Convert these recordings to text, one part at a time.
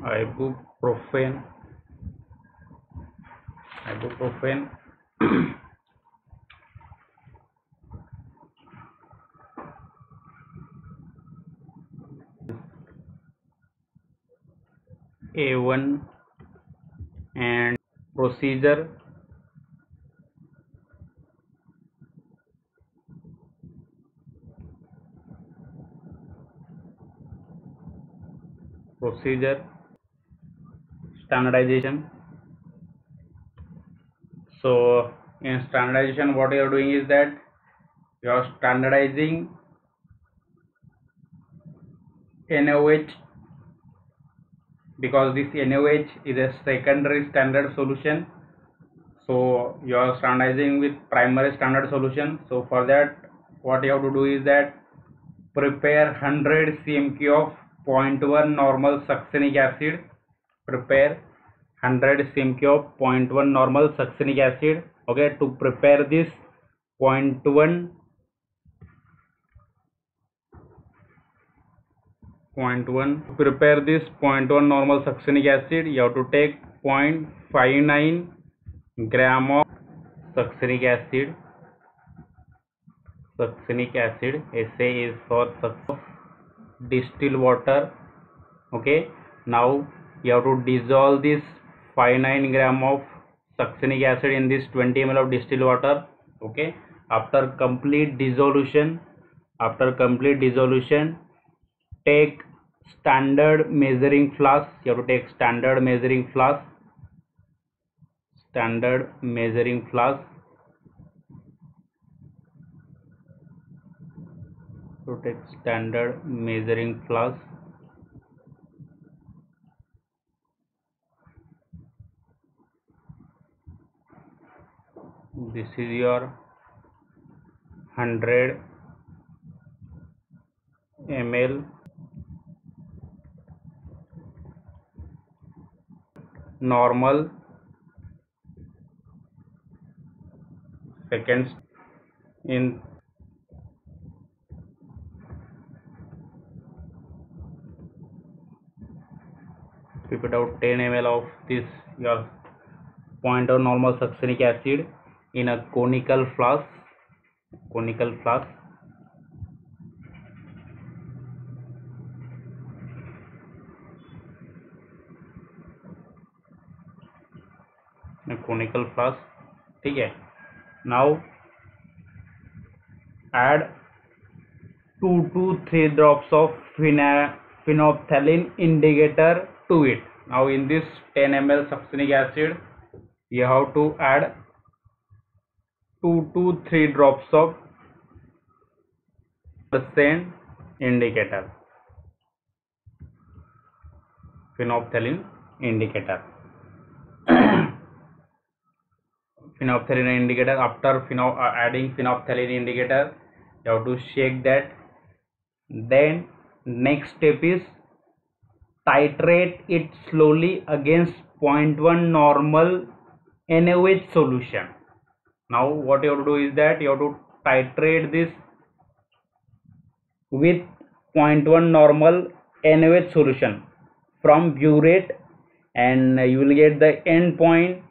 ibuprofen. Ibuprofen. A1 and procedure. Procedure standardization. So in standardization what you are doing is that you are standardizing NaOH because this NaOH is a secondary standard solution. So you are standardizing with primary standard solution. So for that what you have to do is that prepare 100 cmq of 0.1 normal succinic acid prepare 100 cmq of 0.1 normal succinic acid okay to prepare this 0.1 0.1 prepare this 0.1 normal succinic acid you have to take 0.59 gram of succinic acid succinic acid SA is for distilled water okay now you have to dissolve this 59 gram of succinic acid in this 20 ml of distilled water okay? After complete dissolution after complete dissolution take standard measuring flask you have to take standard measuring flask standard measuring flask to take standard measuring flask this is your 100 ml normal seconds in it out 10 ml of this your point of normal succinic acid in a conical flask, conical flask. Conical flask ठीक है। Now add two to three drops of phenolphthalein indicator to it now in this ten M L succinic acid you have to add 2 to 3 drops of percent indicator. Phenolphthalein indicator. Phenolphthalein indicator after uh, adding phenolphthalein indicator you have to shake that. Then next step is titrate it slowly against 0.1 normal NaOH solution now what you have to do is that you have to titrate this with 0.1 normal NaOH solution from burette and you will get the end point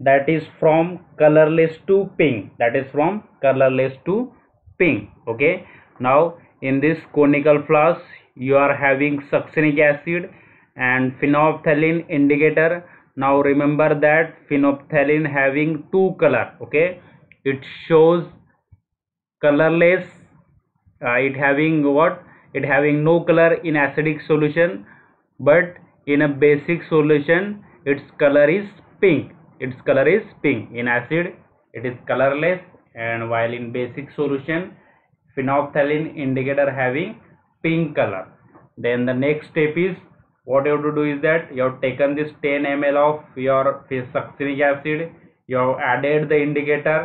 that is from colorless to pink. That is from colorless to pink okay? Now in this conical flask you are having succinic acid and phenolphthalein indicator now remember that phenolphthalein having two color okay? It shows colorless uh, it having what? It having no color in acidic solution but in a basic solution its color is pink. Its color is pink. In acid it is colorless. And while in basic solution phenolphthalein indicator having pink color. Then the next step is what you have to do is that you have taken this 10 ml of your succinic acid you have added the indicator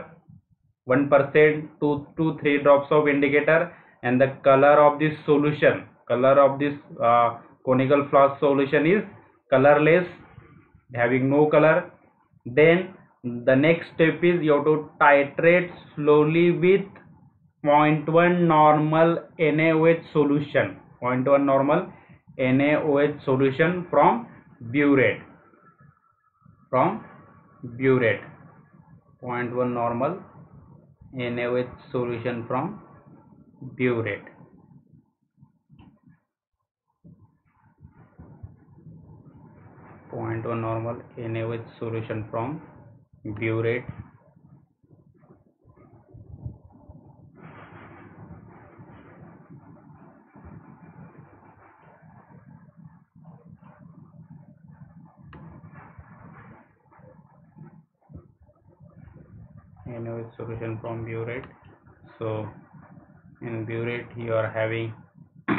1 percent to 2 3 drops of indicator and the color of this solution color of this uh, conical flask solution is colorless having no color. Then the next step is you have to titrate slowly with 0.1 normal NaOH solution. 0.1 normal NaOH solution from burette. From burette. 0.1 normal. NaOH solution from burette. Point one normal. NaOH solution from burette NaOH solution from burette. So in burette you are having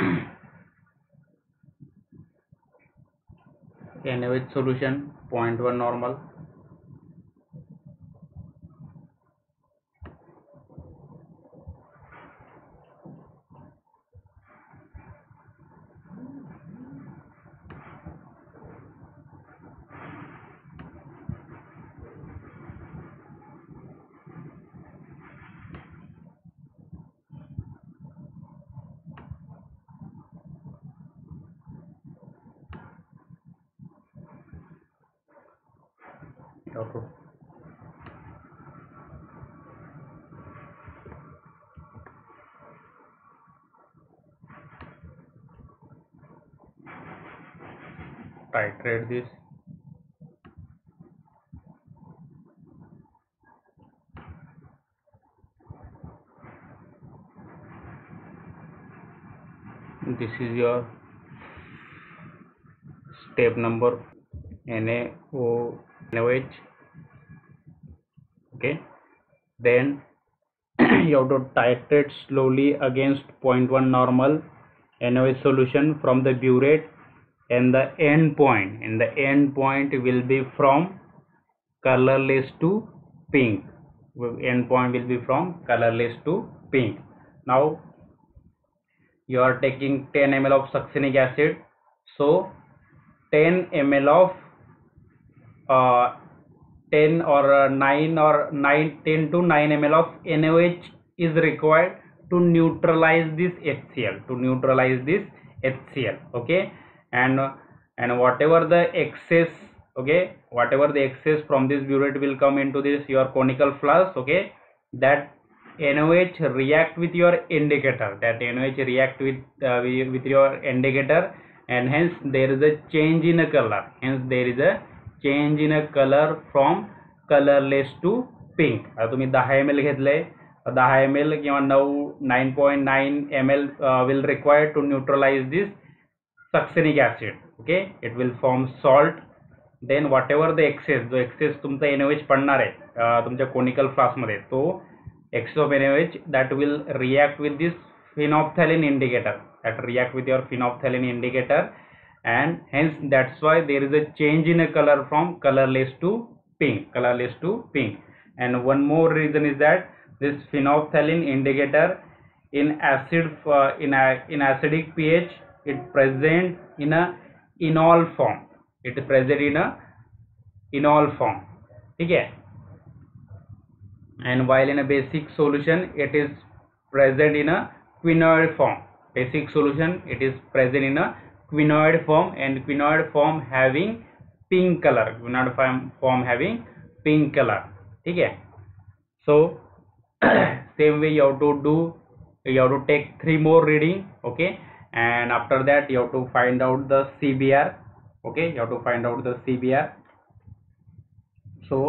NaOH solution 0.1 normal आपको titrated this this is your step number N A O H okay? Then you have to titrate slowly against 0.1 normal NaOH solution from the burette and the end point. point and the end point will be from colorless to pink. End point will be from colorless to pink. Now you are taking 10 ml of succinic acid. So 10 ml of uh, 10 or uh, 9 or 9 10 to 9 ml of NaOH is required to neutralize this HCl to neutralize this HCl okay? And uh, and whatever the excess okay? Whatever the excess from this burette will come into this your conical flask okay? That NaOH react with your indicator. That NaOH react with uh, with your indicator. And hence there is a change in a color. Hence there is a change in a colour from colourless to pink आता तुम्ही दहा M L घेतले दहा M L किंवा नऊ nine point nine M L will require to neutralise this succinic acid okay it will form salt then whatever the excess जो excess तुमचा N O H आहे अं, तुमच्या कोनिकल फ्लास्कमध्ये तो excess of N O H that will react with this phenolphthalein indicator that react with your phenolphthalein indicator. and hence that's why there is a change in a color from colorless to pink colorless to pink. And one more reason is that this phenolphthalein indicator in acid uh, in a, in acidic ph it present in a enol form. It is present in a enol form. Okay? And while in a basic solution it is present in a quinoid form. Basic solution it is present in a quinoid form and quinoid form having pink color quinoid form, form having pink color ठीक है so same way you have to do you have to take three more reading okay and after that you have to find out the cbr okay you have to find out the cbr so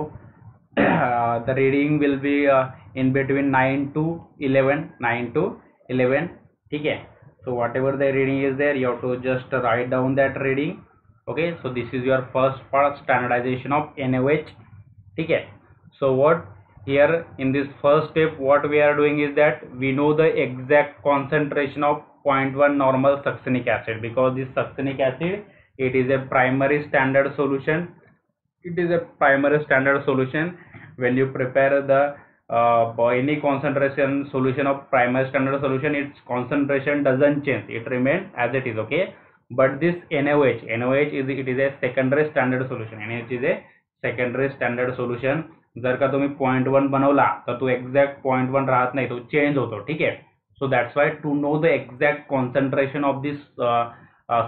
uh, the reading will be uh, in between 9 to 11 9 to 11 ठीक है so whatever the reading is there you have to just write down that reading. Okay so this is your first part standardization of NaOH okay so what here in this first step what we are doing is that we know the exact concentration of 0.1 normal succinic acid. Because this succinic acid it is a primary standard solution. It is a primary standard solution. When you prepare the uh, for any concentration solution of primary standard solution its concentration doesn't change it remains as it is okay but this NaOH NaOH is it is a secondary standard solution NaOH is a secondary standard solution जर का तुम्ही point one बनवला तर तो exact point one राहत नाही तो change होतो ठीक आहे सो that's why to know the exact concentration of this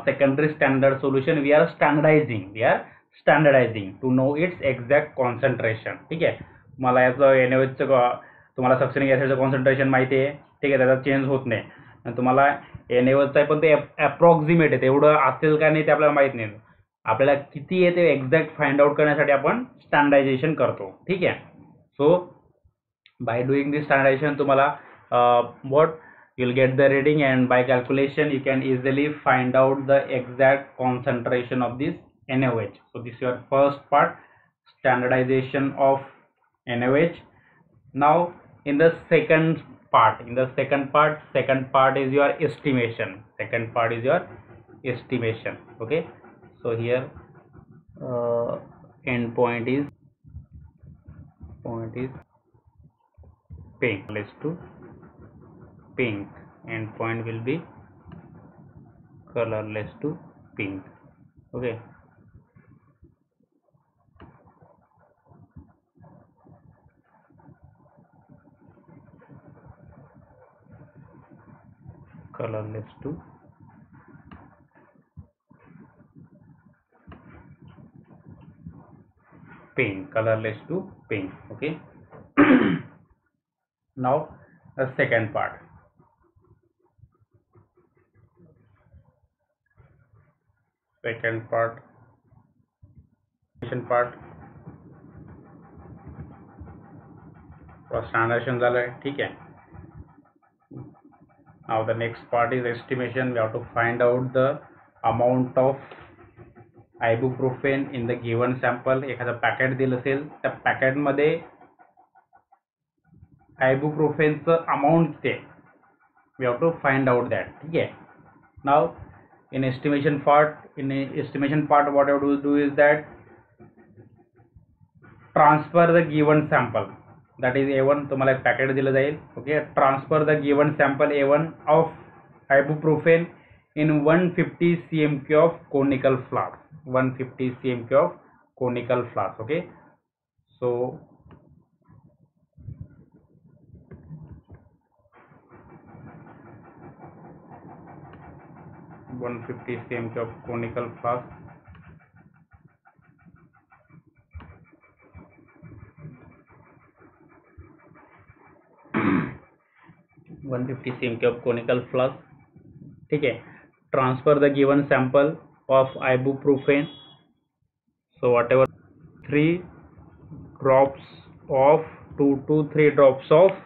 secondary standard solution we are standardizing we are standardizing to know its exact concentration ठीक आहे मला याचं एनएवचं तुम्हाला सक्सेनिक ॲसिडचं कॉन्सन्ट्रेशन माहिती आहे. ठीक आहे त्याचा चेंज होत नाही. आणि तुम्हाला एनएवचं आहे पण ते अप्रॉक्सिमेट आहे. तेवढं असेल का नाही ते आपल्याला माहीत नाही. आपल्याला किती आहे ते एक्झॅक्ट फाइंड आउट करण्यासाठी आपण स्टँडर्डायझेशन करतो. ठीक आहे? So by doing this standardisation तुम्हाला what you'll get the reading and by calculation you can easily find out the exact concentration of this NaOH. So this is your first part standardization of NaOH. Now in the second part in the second part second part is your estimation. Second part is your estimation okay? So here uh, end point is point is pink. Let's do pink. And point will be colorless to pink okay colorless to pink colorless to pink okay now the second part second part second part standardisation झालंय ठीक आहे now the next part is estimation we have to find out the amount of ibuprofen in the given sample एखादं packet दिलं असेल त्या पॅकेटमध्ये आयबुप्रोफेनचं amount किती आहे we have to find out that ठीक आहे now in estimation part in estimation part what I have to do is that transfer the given Sample is is a1 तुम्हाला एक पॅकेट दिलं जाईल. Okay transfer the given sample A one of ibuprofen in one fifty C M cube of conical flask one fifty C M cube of conical flask okay so one fifty C M cube of conical flask one fifty C M के of conical flask ठीक है? Transfer the given sample of I ibuprofen so whatever three drops of two to three drops of